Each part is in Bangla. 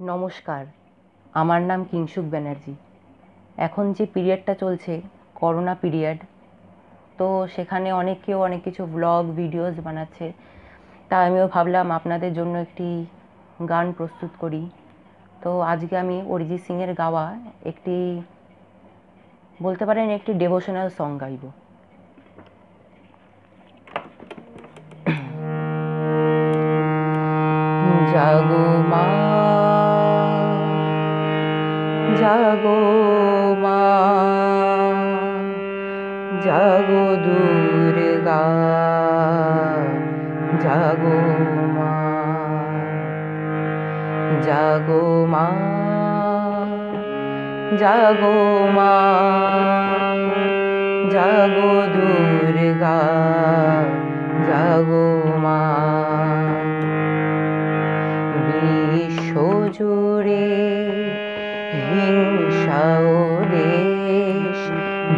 নমস্কার, আমার নাম কিংশুক ব্যানার্জি। এখন যে পিরিয়ডটা চলছে, করোনা পিরিয়ড, তো সেখানে অনেক কেউ অনেক কিছু ব্লগ ভিডিওস বানাচ্ছে। তা আমিও ভাবলাম আপনাদের জন্য একটি গান প্রস্তুত করি। তো আজকে আমি অরিজিৎ সিংয়ের গাওয়া একটি, বলতে পারেন একটি ডেভোশনাল সং গাইবো। জাগো মা জাগো মা জাগো দুর্গা জাগো মা জাগো মা জাগো মা জাগো দুর্গা।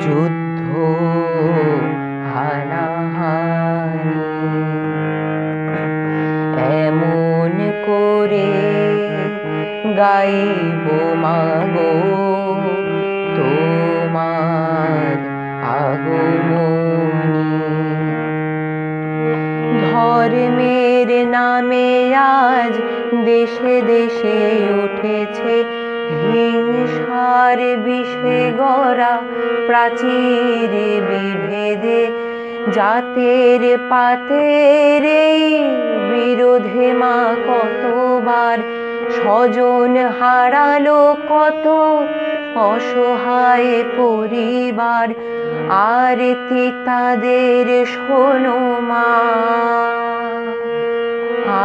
যুদ্ধ এমন করে গাইব মাগো। হিংসার বিষে গড়া প্রাচীর বিভেদে, জাতের পাতের এই বিরোধে মা কতবার স্বজন হারালো, কত অসহায় পরিবার। আরতি তাদের শোনো মা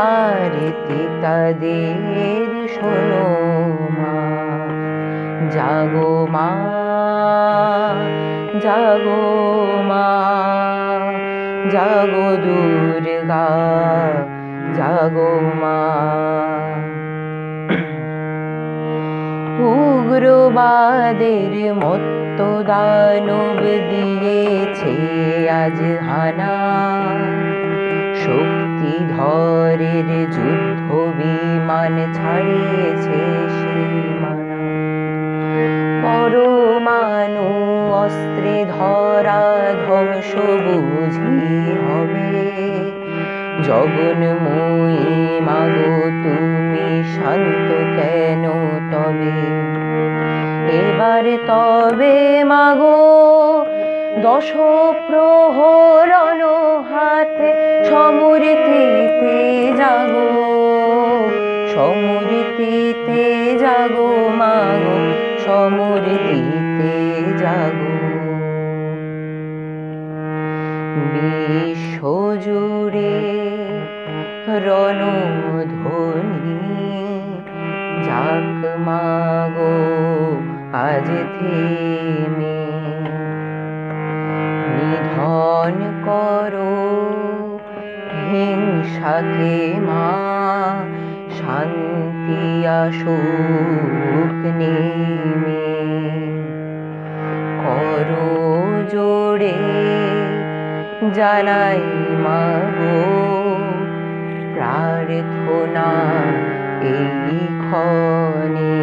আরতি তাদের জাগো মা জাগো মা, জাগো দুর্গা, জাগো মা। উগ্রবাদের মত্ত দানব দিয়েছে আজ হানা। শক্তিধরের যুদ্ধ বিমান ছাড়িয়েছে ধরা ধ্বংস বুঝি হবে। জগন্ময়ী মাগো, তুমি শান্ত কেন তবে? এবার তবে মাগো দশ প্রহরণ হাতে সমৃতিতে জাগো সমৃতিতে জাগো মাগো সমৃতিতে বিশ্ব জুড়ে রণধ্বনি। যাক মাগো আজ থেমে। নিধন করো হিংসাকে মা শান্তি আসুক নেমে। জানাই মাগো, প্রার্থনা এই ক্ষণে।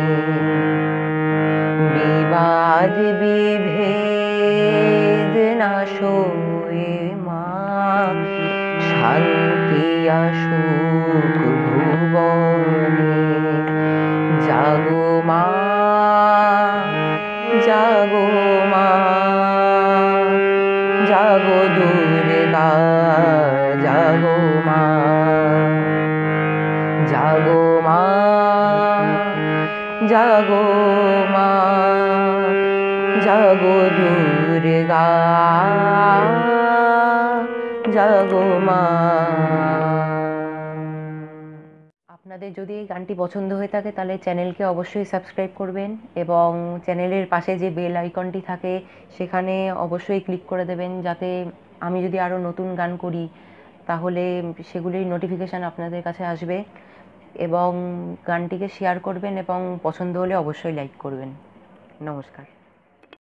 বিবাদ, বিভেদ নাশোয়ে মা, শান্তি আসুক ভুবনে। জাগো মা জাগো মা, জাগো জাগো মা জাগো মা, জাগো দুর্গা, জাগো মা। আপনাদের যদি এই গানটি পছন্দ হয়ে থাকে, তাহলে চ্যানেলকে অবশ্যই সাবস্ক্রাইব করবেন এবং চ্যানেলের পাশে যে বেল আইকনটি থাকে, সেখানে অবশ্যই ক্লিক করে দেবেন, যাতে আমি যদি আরও নতুন গান করি, তাহলে সেগুলির নোটিফিকেশান আপনাদের কাছে আসবে। এবং গানটিকে শেয়ার করবেন এবং পছন্দ হলে অবশ্যই লাইক করবেন। নমস্কার।